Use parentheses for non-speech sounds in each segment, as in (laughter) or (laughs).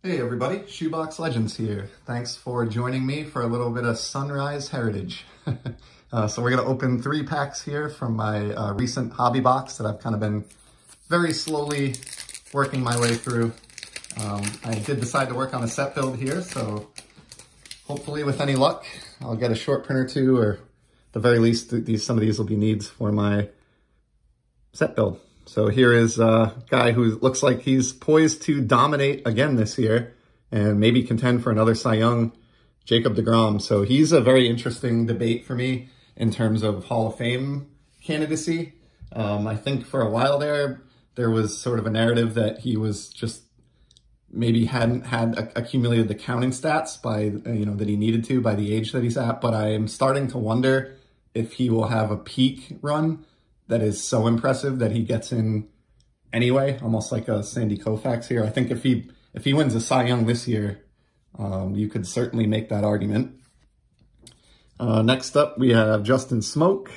Hey everybody, Shoebox Legends here. Thanks for joining me for a little bit of Sunrise Heritage. (laughs) uh, so we're going to open three packs here from my uh, recent hobby box that I've kind of been very slowly working my way through. Um, I did decide to work on a set build here, so hopefully with any luck, I'll get a short print or two, or at the very least, these some of these will be needs for my set build. So here is a guy who looks like he's poised to dominate again this year and maybe contend for another Cy Young, Jacob deGrom. So he's a very interesting debate for me in terms of Hall of Fame candidacy. Um, I think for a while there, there was sort of a narrative that he was just maybe hadn't had accumulated the counting stats by, you know, that he needed to by the age that he's at. But I am starting to wonder if he will have a peak run that is so impressive that he gets in anyway, almost like a Sandy Koufax here. I think if he if he wins a Cy Young this year, um, you could certainly make that argument. Uh, next up, we have Justin Smoak,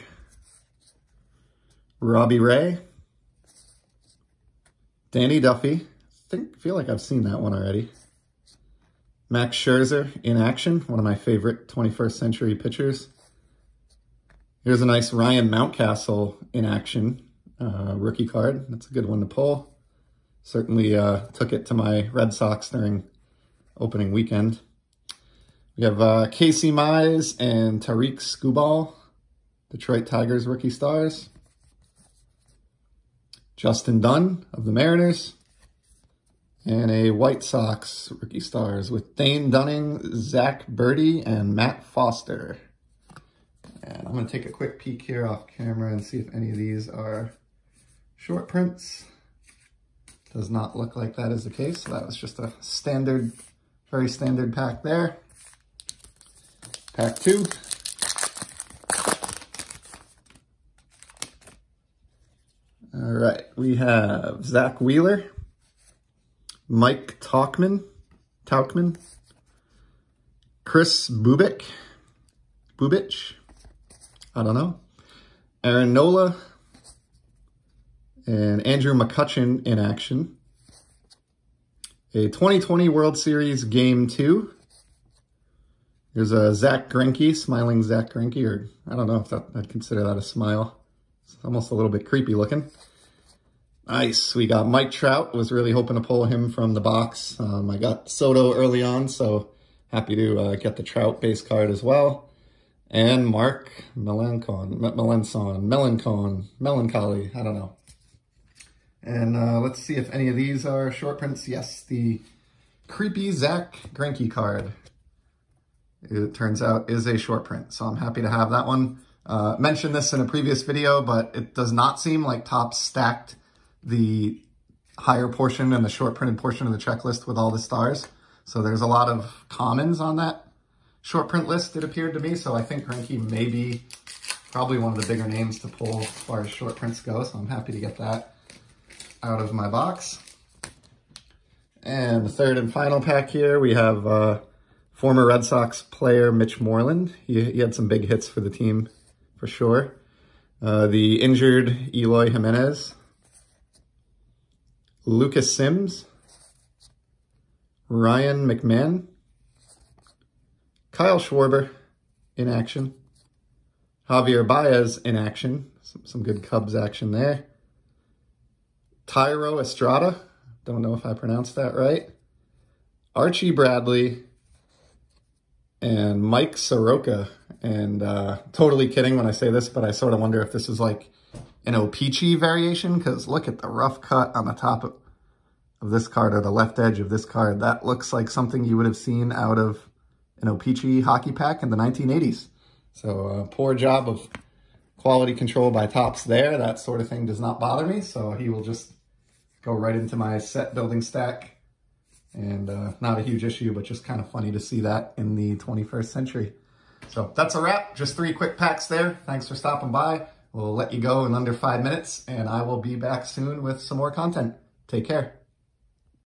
Robbie Ray, Danny Duffy. I think feel like I've seen that one already. Max Scherzer in action, one of my favorite 21st century pitchers. Here's a nice Ryan Mountcastle in action uh, rookie card. That's a good one to pull. Certainly uh, took it to my Red Sox during opening weekend. We have uh, Casey Mize and Tarik Skubal, Detroit Tigers rookie stars. Justin Dunn of the Mariners. And a White Sox rookie stars with Dane Dunning, Zach Burdi, and Matt Foster. And I'm to take a quick peek here off camera and see if any of these are short prints. Does not look like that is the case. So that was just a standard, very standard pack there. Pack two. All right, we have Zack Wheeler, Mike Tauchman, Tauchman, Chris Bubic, Bubic, I don't know. Aaron Nola and Andrew McCutchen in action. A 2020 World Series Game 2. There's a Zack Greinke, smiling Zack Greinke, or I don't know if that, I'd consider that a smile. It's almost a little bit creepy looking. Nice. We got Mike Trout. Was really hoping to pull him from the box. Um, I got Soto early on, so happy to uh, get the Trout base card as well and Mark Melancon, Melanson, Melancon, Melancholy, I don't know. And uh, let's see if any of these are short prints. Yes, the creepy Zack Greinke card, it turns out is a short print. So I'm happy to have that one. Uh, mentioned this in a previous video, but it does not seem like Topps stacked the higher portion and the short printed portion of the checklist with all the stars. So there's a lot of commons on that short print list, it appeared to me. So I think Greinke may be probably one of the bigger names to pull as far as short prints go. So I'm happy to get that out of my box. And the third and final pack here, we have uh, former Red Sox player Mitch Moreland. He, he, had some big hits for the team, for sure. Uh, the injured Eloy Jimenez. Lucas Sims. Ryan McMahon. Kyle Schwarber in action. Javier Baez in action. Some, some good Cubs action there. Thairo Estrada. Don't know if I pronounced that right. Archie Bradley and Mike Soroka. And uh, totally kidding when I say this, but I sort of wonder if this is like an O-Pee-Chee variation because look at the rough cut on the top of, of this card or the left edge of this card. That looks like something you would have seen out of an O-Pee-Chee hockey pack in the 1980s. So uh, poor job of quality control by Topps there. That sort of thing does not bother me. So he will just go right into my set building stack. And uh, not a huge issue, but just kind of funny to see that in the 21st century. So that's a wrap. Just three quick packs there. Thanks for stopping by. We'll let you go in under five minutes, and I will be back soon with some more content. Take care.